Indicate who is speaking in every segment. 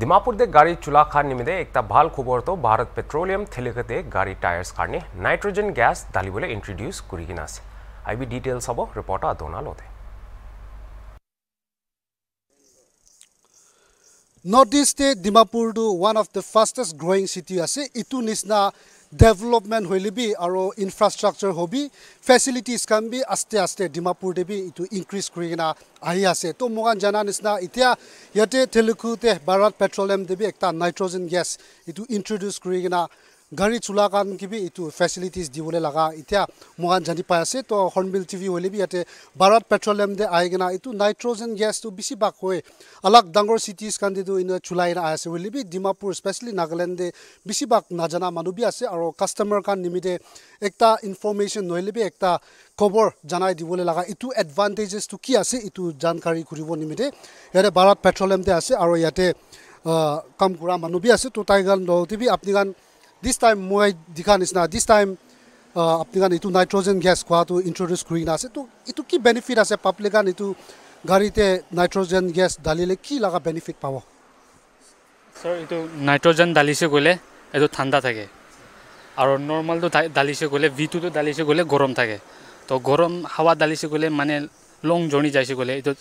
Speaker 1: ডিমাপুর দে গাড়ি চুলা খান নিমিদে একটা ভাল খবর তো ভারত পেট্রোলিয়াম থেলিকতে গাড়ি টায়ার্স কারণে নাইট্রোজেন গ্যাস দালিবলে ইন্ট্রোডিউস করি কিনা আছে আইবি ডিটেলস হব রিপোর্টার আদোনা লতে
Speaker 2: নৰ্থ ইষ্টে ডিমাপুৰটো one of the fastest growing city আছে ইটো নিচিনা ডেভেলপমেণ্ট হ'লে বি আৰু ইনফ্ৰাষ্ট্ৰাকচাৰ হবি ফেচিলিটিজ কাম বি আস্তে আস্তে ডিমাপুৰতে বি ইটো ইনক্ৰিজ কৰি কিনে আহি আছে। তো মোক জনা নিচিনা এতিয়া ইয়াতে তেলেগুতে ভাৰত পেট্ৰলিয়াম দেবি এটা নাইট্ৰজেন গেছ এইটো ইণ্ট্ৰডিউচ কৰি কিনে গাড়ী চোলা কাৰণে কিবি এইটো ফেচিলিটিজ দিবলৈ লগা। এতিয়া মোক জানি পাই আছে তো হৰ্ণবিল টিভি হ'লে বি ইয়াতে ভাৰত পেট্ৰলিয়াম দে আহি কিনে এইটো নাইট্ৰজেন গেছটো বেছিভাগ হৈ অলপ ডাঙৰ চিটিজ কাৰণেতো এনে চোলাই আহি আছে হ'লে বি ডিমাপুৰ স্পেচিয়েলি নাগালেণ্ডে বেছিভাগ নাজানা মানুহ বি আছে আৰু কাষ্টমাৰ কাৰণে নিমিতে একটা ইনফৰ্মেশ্যন নহ'লে বি একটা খবৰ জনাই দিবলৈ লগা। এইটো এডভান্টেজেছটো কি আছে এইটো জানকাৰী কৰিব নিমিতে ইয়াতে ভাৰত পেট্ৰলিয়ামতে আছে আৰু ইয়াতে কাম কৰা মানুহ বি আছে তো তাই গান লগতে বি আপুনি গান দিছ টাইম মই দেখা নিচিনা দিছ টাইম আপুনি গান এইটো নাইট্ৰজেন গেছ খোৱাটো ইণ্ট্ৰডিউচ কৰি কিনে আছে তো এইটো কি বেনিফিট আছে পাব্লিক গান এইটো গাড়ীতে নাইট্ৰজেন গেছ ঢালিলে কি লগা বেনিফিট পাব
Speaker 3: ছাৰ এইটো নাইট্ৰজেন ঢালিছে গ'লে এইটো ঠাণ্ডা থাকে আৰু নৰ্মেলটো ঢালিছে গ'লে ভিটোতো ঢালিছে গ'লে গৰম থাকে তো গৰম হাৱা ঢালিছে গ'লে মানে লং জাৰ্ণি যাইছে গ'লে এইটো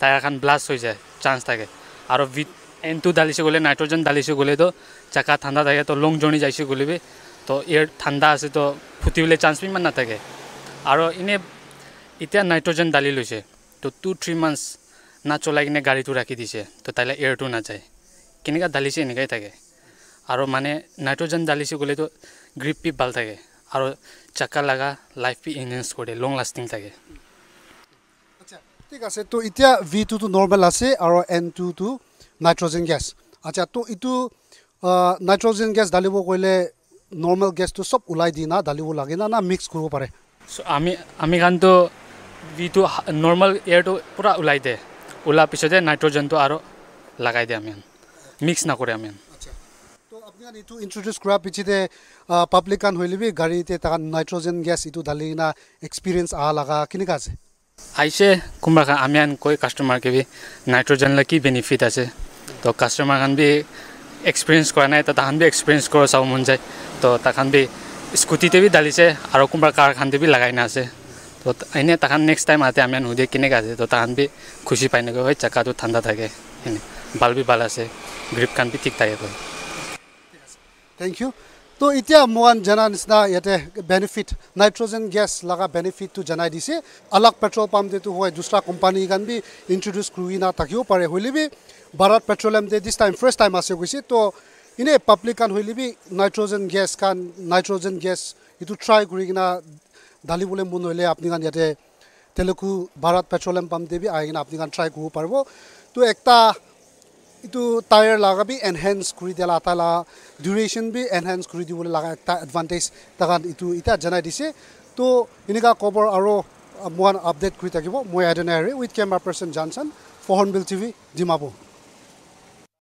Speaker 3: টায়াৰখন ব্লাষ্ট হৈ যায় চান্স থাকে আৰু ভিট এনটো ঢালিছে গ'লে নাইট্ৰজেন ঢালিছে গ'লেতো জাকা ঠাণ্ডা থাকে তো লং জাৰ্ণি যাইছে গ'লে বি তো এয়াৰ ঠাণ্ডা আছে তো ফুটিবলৈ চান্স ইমান নাথাকে আৰু এনে এতিয়া নাইট্ৰজেন ঢালি লৈছে তো টু থ্ৰী মান্থছ না চলাই কিনে গাড়ীটো ৰাখি দিছে তো তাইলে এয়াৰটো নাযায় কেনেকৈ ঢালিছে এনেকৈ থাকে আৰু মানে নাইট্ৰজেন ঢালিছে গ'লেতো গ্ৰিপ পি ভাল থাকে আৰু চাকা লগা লাইফ পি এনহেঞ্চ কৰে লং লাষ্টিং থাকে
Speaker 2: ঠিক আছে তো এতিয়া ভি টুটো নৰ্মেল আছে আৰু এন টুটো নাইট্ৰজেন গেছ আচ্ছা তো এইটো নাইট্ৰজেন গেছ ঢালিব কৰিলে নৰ্মেল গেছটো চব ওলাই দি না ঢালিব লাগে না না মিক্স কৰিব পাৰে
Speaker 3: আমি আমি কাৰণটো ভিটো নৰ্মেল এয়াৰটো পূৰা ওলাই দিয়ে ওলোৱাৰ পিছতে নাইট্ৰজেনটো আৰু লগাই দিয়ে আমি মিক্স নকৰে আমি
Speaker 2: আপোনাৰ এইটো ইণ্ট্ৰডিউচ কৰাৰ পিছতে পাব্লিক কান হৈ ল'বি গাড়ীতে তাত নাইট্ৰজেন গেছ এইটো ঢালি কিনা এক্সপিৰিয়েঞ্চ অহা লগা কেনেকুৱা আছে
Speaker 3: আহিছে কোনোবা খান আমি আন কৈ কাষ্টমাৰকে বি নাইট্ৰজেনলৈ কি বেনিফিট আছে? তো কাষ্টমাৰ খান বি এক্সপিৰিয়েঞ্চ কৰা নাই তো তাহান বি এক্সপিৰিয়েঞ্চ কৰা চাব মন যায়। তো তাহান বি স্কুটিতে বি ঢালিছে আৰু কোনোবা কাৰ খানতে বি লগাই নাছে। তো এনে তাহান নেক্সট টাইম আতে আমি সুধে কেনেকৈ আছে তো তাহান বি খুচি পাই নাগৈ হয় চাকাটো ঠাণ্ডা থাকে এনে। ভাল বি ভাল আছে গ্ৰিপ খান বি ঠিক থাকে।
Speaker 2: থেংক ইউ তো এতিয়া মই জনা নিচিনা ইয়াতে বেনিফিট নাইট্ৰজেন গেছ লগা বেনিফিটটো জনাই দিছে। আলাগ পেট্ৰল পাম্পটো হয় দুটা কোম্পানী কাৰণ বি ইণ্ট্ৰডিউচ কৰি না থাকিব পাৰে হ'লে বি ভাৰত পেট্ৰলিয়াম দে দিছ টাইম ফাৰ্ষ্ট টাইম আছে গৈছে। তো এনেই পাব্লিক কান হ'লে বি নাইট্ৰজেন গেছ কান নাইট্ৰজেন গেছ এইটো ট্ৰাই কৰি কিনা ঢালিবলৈ মন হ'লে আপুনি কান ইয়াতে তেলেগু ভাৰত পেট্ৰলিয়াম পাম্প দেবি আহি কিনে আপুনি কান ট্ৰাই কৰিব পাৰিব। তো একটা এইটো টায়াৰ লগা বি এনহেঞ্চ কৰি দিয়া লগা ডিউৰেশ্যন বি এনহেঞ্চ কৰি দিবলৈ লগা এটা এডভান্টেজ তাহান এইটো এতিয়া জনাই দিছে। তো এনেকুৱা খবৰ আৰু মই আপডেট কৰি থাকিব। মই এডেনাৰী উইথ কেমেৰা পাৰ্চন জনচন ফহনবিল টিভি ডিমাপুৰ।